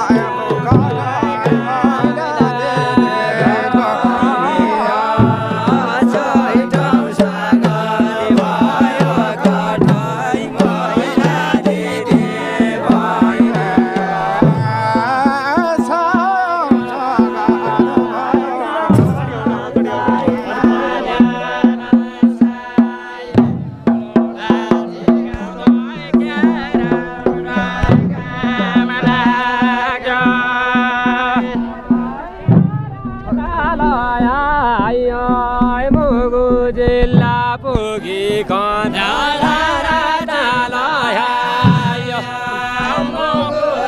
काया काया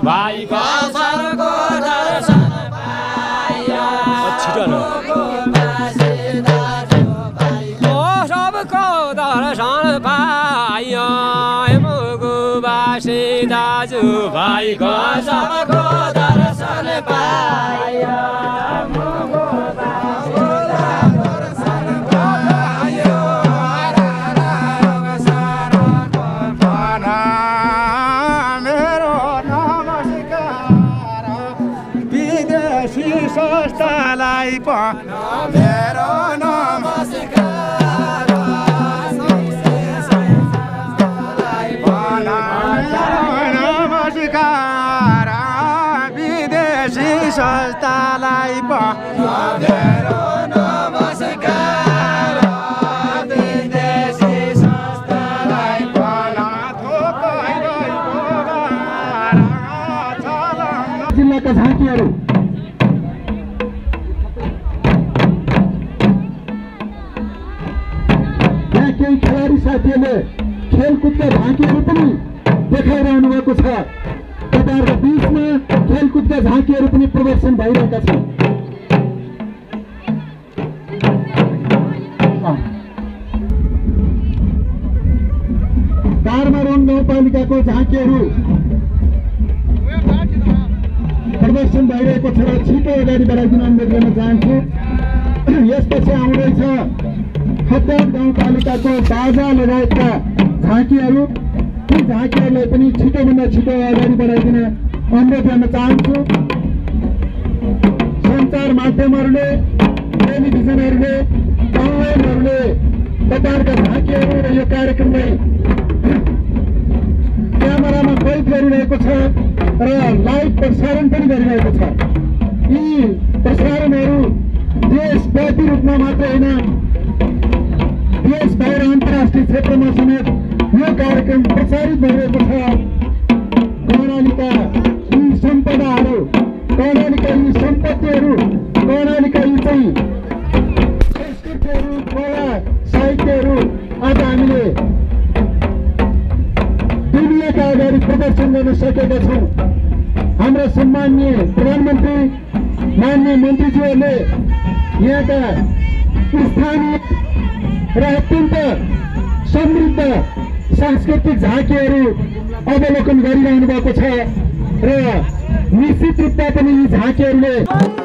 भाइको सरको दर्शन पायो ओ सबको दर्शन पायो मुगुबासी दाजु भाइको सबको दर्शन पायो मेरो नमस्कार नमस्कार विदेशी संस्थालाई साथीहरूले खेलकुदका झाँकीहरू पनि देखाइरहनु भएको छ। तपाईँहरूको बिचमा खेलकुदका झाँकीहरू पनि प्रदर्शन भइरहेका छन्। कारमा गाउँपालिकाको झाँकीहरू प्रदर्शन भइरहेको छ र छिटो अगाडि बढाइदिन अनुरोध गर्न चाहन्छु। यसपछि आउँदैछ खतर गाउँपालिकाको बाजा लगायतका झाँकीहरू ती झाँकीहरूलाई पनि छिटोभन्दा छिटो अगाडि बढाइदिन अनुरोध गर्न चाहन्छु। सञ्चार माध्यमहरूले टेलिभिजनहरूले अनलाइनहरूले तपाईँहरूका झाँकीहरू र यो कार्यक्रमलाई क्यामेरामा कैद गरिरहेको छ र लाइभ प्रसारण पनि गरिरहेको छ। यी प्रसारणहरू देशव्यापी रूपमा मात्र होइन देश बाहिर अन्तर्राष्ट्रिय क्षेत्रमा समेत यो कार्यक्रम प्रसारित भइरहेको छ। कर्णालीका यी सम्पदाहरू कर्णालीका यी सम्पत्तिहरू कर्णालीका यी चाहिँ संस्कृतिहरू कला साहित्यहरू आज हामीले दुनियाँका अगाडि प्रदर्शन गर्न सकेका छौँ। हाम्रा सम्मान्य प्रधानमन्त्री माननीय मन्त्रीज्यूहरूले यहाँका स्थानीय र अत्यन्त समृद्ध सांस्कृतिक झाँकीहरू अवलोकन गरिरहनु भएको छ र निश्चित रूपमा पनि यी झाँकीहरूले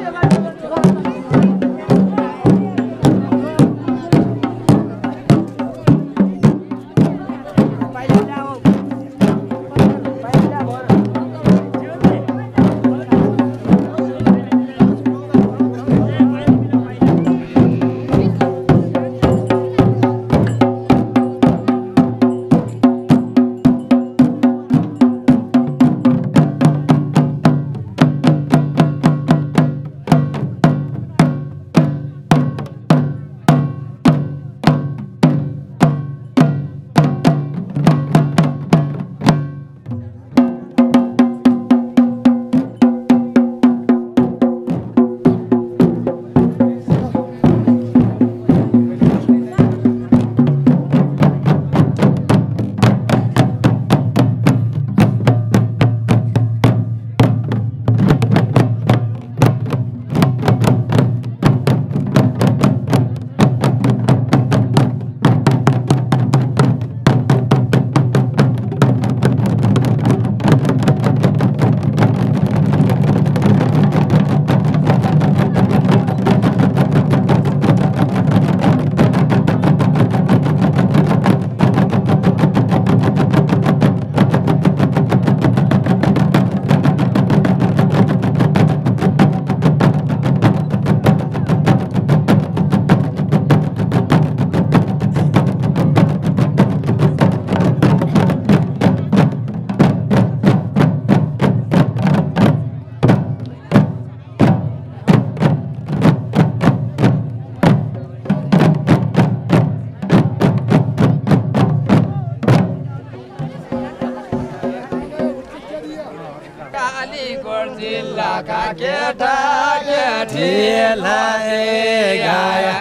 केटीलाई गाया।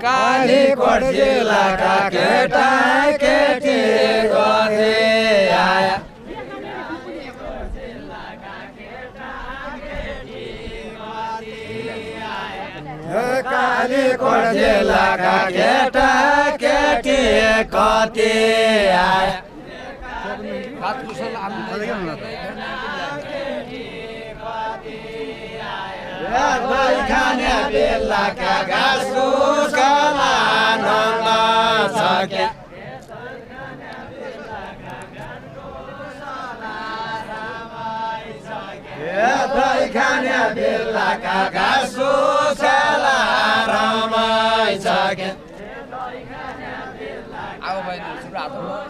कालीकोट जिल्लाका केटा केटी गरे आया। कालीकोट जिल्लाका केटा केटी कति आया। खाने बेलाका घाँसको कला नम्मा सक्या खाने बेलाका घाँसको कला रमाइ सक्या दही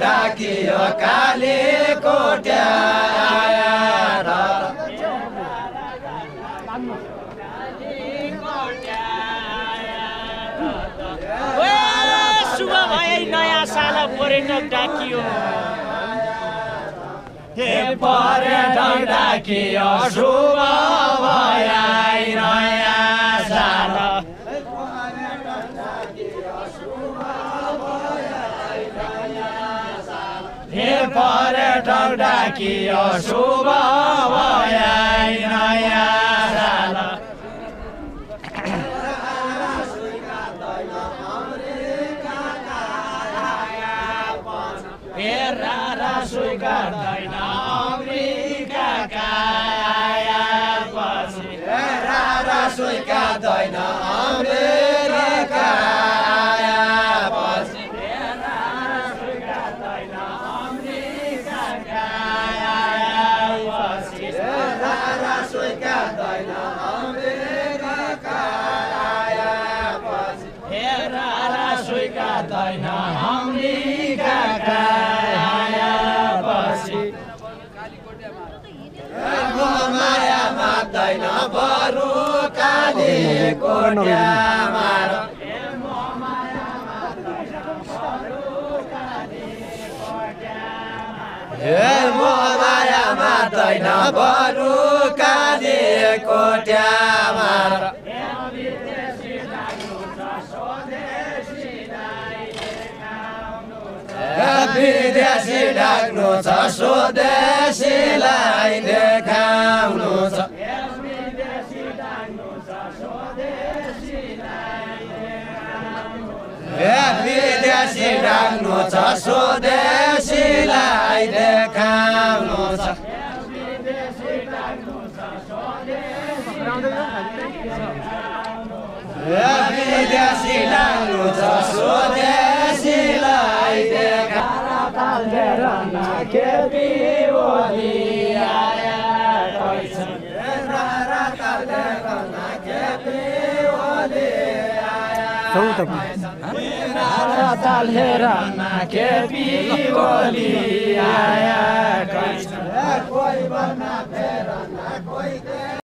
ढाकियो काली कोट्या शुभ भए नयाँ साल पर्यटक डाकियो हे पर्यटन डाकियो शुभ भयाइ नयाँ साल हे पर्यटन डाकियो शुभ भयाइ नयाँ आएपछि माया मात्दैन बरु कालीको ट्यामार हे म माया मात्दैन बरु कालीको ट्यामार विदेशी डाक्नु छ स्वदेशीलाई देखाउनु छ विदेशी डाक्नु छ स्वदेशीलाई देखाउनु छ विदेशी डाक्नु छ स्वदेशीलाई देखा तालेरमा के बोली आया कृष्ण कोई बना फेरना कोई दे